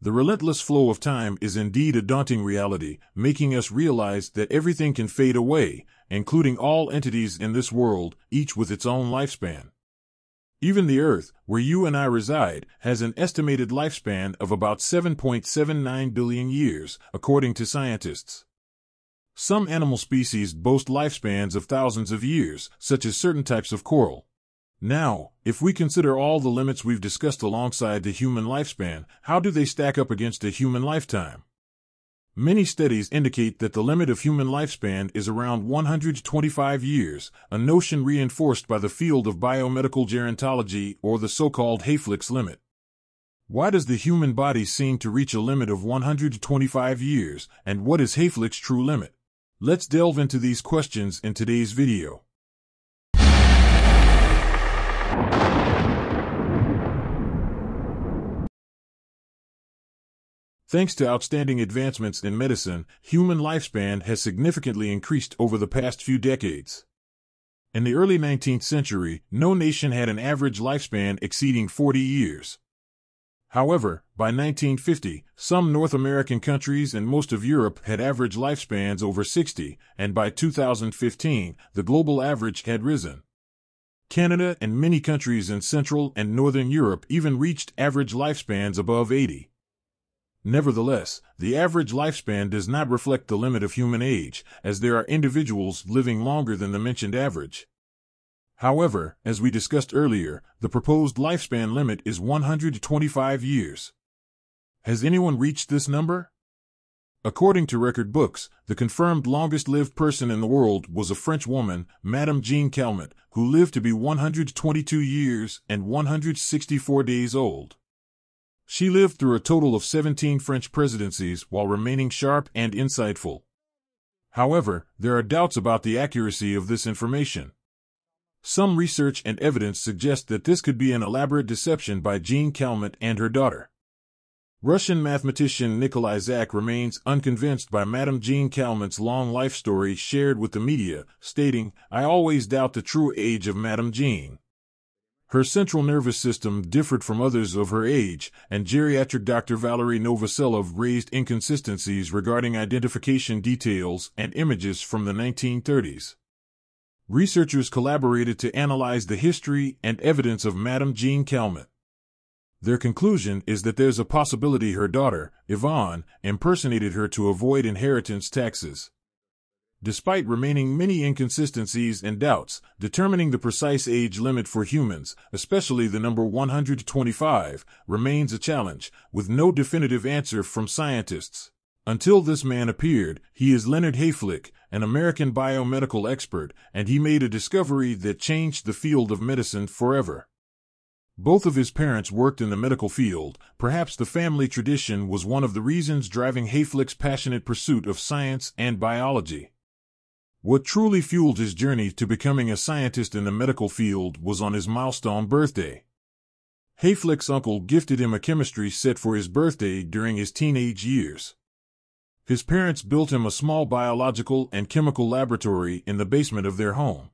The relentless flow of time is indeed a daunting reality, making us realize that everything can fade away, including all entities in this world, each with its own lifespan. Even the Earth, where you and I reside, has an estimated lifespan of about 7.79 billion years, according to scientists. Some animal species boast lifespans of thousands of years, such as certain types of coral. Now, if we consider all the limits we've discussed alongside the human lifespan, how do they stack up against a human lifetime? Many studies indicate that the limit of human lifespan is around 125 years, a notion reinforced by the field of biomedical gerontology or the so-called Hayflick's limit. Why does the human body seem to reach a limit of 125 years, and what is Hayflick's true limit? Let's delve into these questions in today's video. Thanks to outstanding advancements in medicine, human lifespan has significantly increased over the past few decades. In the early 19th century, no nation had an average lifespan exceeding 40 years. However, by 1950, some North American countries and most of Europe had average lifespans over 60, and by 2015, the global average had risen. Canada and many countries in Central and Northern Europe even reached average lifespans above 80. Nevertheless, the average lifespan does not reflect the limit of human age, as there are individuals living longer than the mentioned average. However, as we discussed earlier, the proposed lifespan limit is 125 years. Has anyone reached this number? According to record books, the confirmed longest lived person in the world was a French woman, Madame Jeanne Calment, who lived to be 122 years and 164 days old. She lived through a total of 17 French presidencies while remaining sharp and insightful. However, there are doubts about the accuracy of this information. Some research and evidence suggest that this could be an elaborate deception by Jeanne Calment and her daughter. Russian mathematician Nikolai Zak remains unconvinced by Madame Jeanne Calment's long life story shared with the media, stating, I always doubt the true age of Madame Jeanne. Her central nervous system differed from others of her age, and geriatric Dr. Valery Novoselov raised inconsistencies regarding identification details and images from the 1930s. Researchers collaborated to analyze the history and evidence of Madame Jeanne Calment. Their conclusion is that there's a possibility her daughter, Yvonne, impersonated her to avoid inheritance taxes. Despite remaining many inconsistencies and doubts, determining the precise age limit for humans, especially the number 125, remains a challenge, with no definitive answer from scientists. Until this man appeared, he is Leonard Hayflick, an American biomedical expert, and he made a discovery that changed the field of medicine forever. Both of his parents worked in the medical field. Perhaps the family tradition was one of the reasons driving Hayflick's passionate pursuit of science and biology. What truly fueled his journey to becoming a scientist in the medical field was on his milestone birthday. Hayflick's uncle gifted him a chemistry set for his birthday during his teenage years. His parents built him a small biological and chemical laboratory in the basement of their home.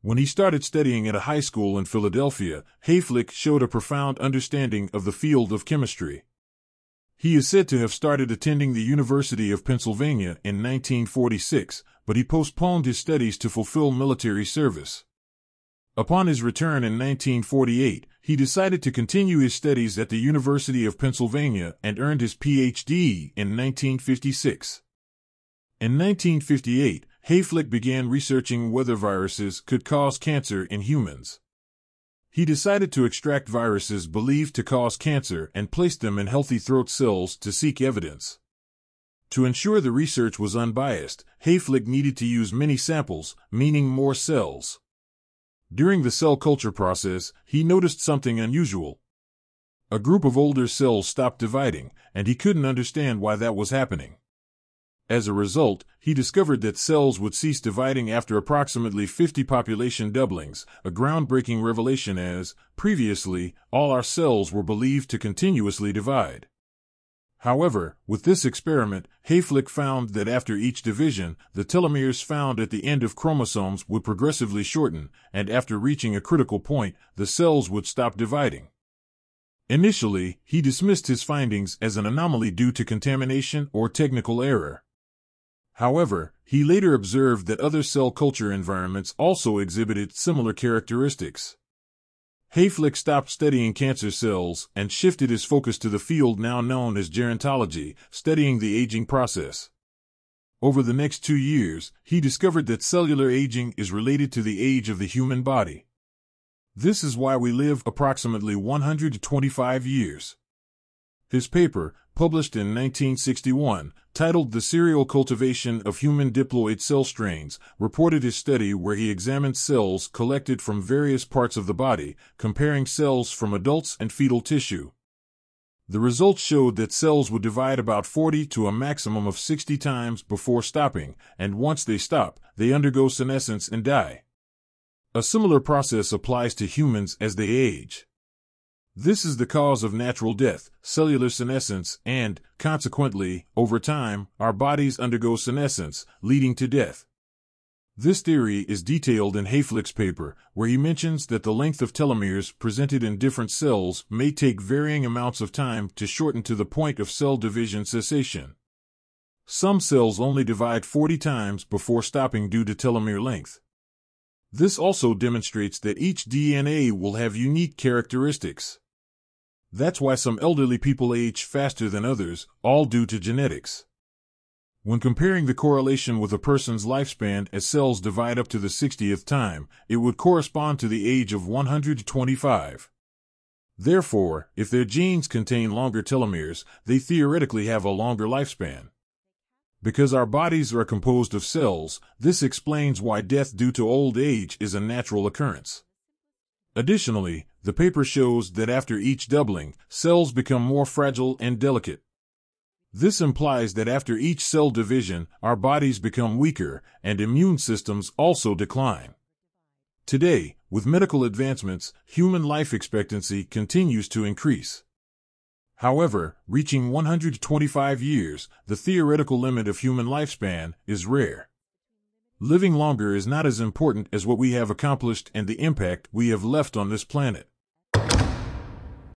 When he started studying at a high school in Philadelphia, Hayflick showed a profound understanding of the field of chemistry. He is said to have started attending the University of Pennsylvania in 1946, but he postponed his studies to fulfill military service. Upon his return in 1948, he decided to continue his studies at the University of Pennsylvania and earned his PhD in 1956. In 1958, Hayflick began researching whether viruses could cause cancer in humans. He decided to extract viruses believed to cause cancer and placed them in healthy throat cells to seek evidence. To ensure the research was unbiased, Hayflick needed to use many samples, meaning more cells. During the cell culture process, he noticed something unusual. A group of older cells stopped dividing, and he couldn't understand why that was happening. As a result, he discovered that cells would cease dividing after approximately 50 population doublings, a groundbreaking revelation as, previously, all our cells were believed to continuously divide. However, with this experiment, Hayflick found that after each division, the telomeres found at the end of chromosomes would progressively shorten, and after reaching a critical point, the cells would stop dividing. Initially, he dismissed his findings as an anomaly due to contamination or technical error. However, he later observed that other cell culture environments also exhibited similar characteristics. Hayflick stopped studying cancer cells and shifted his focus to the field now known as gerontology, studying the aging process. Over the next two years, he discovered that cellular aging is related to the age of the human body. This is why we live approximately 125 years. His paper, published in 1961, titled The Serial Cultivation of Human Diploid Cell Strains, reported his study where he examined cells collected from various parts of the body, comparing cells from adults and fetal tissue. The results showed that cells would divide about 40 to a maximum of 60 times before stopping, and once they stop, they undergo senescence and die. A similar process applies to humans as they age. This is the cause of natural death, cellular senescence, and, consequently, over time, our bodies undergo senescence, leading to death. This theory is detailed in Hayflick's paper, where he mentions that the length of telomeres presented in different cells may take varying amounts of time to shorten to the point of cell division cessation. Some cells only divide 40 times before stopping due to telomere length. This also demonstrates that each DNA will have unique characteristics. That's why some elderly people age faster than others, all due to genetics. When comparing the correlation with a person's lifespan as cells divide up to the 60th time, it would correspond to the age of 125. Therefore, if their genes contain longer telomeres, they theoretically have a longer lifespan. Because our bodies are composed of cells, this explains why death due to old age is a natural occurrence. Additionally, the paper shows that after each doubling, cells become more fragile and delicate. This implies that after each cell division, our bodies become weaker and immune systems also decline. Today, with medical advancements, human life expectancy continues to increase. However, reaching 125 years, the theoretical limit of human lifespan, is rare. Living longer is not as important as what we have accomplished and the impact we have left on this planet.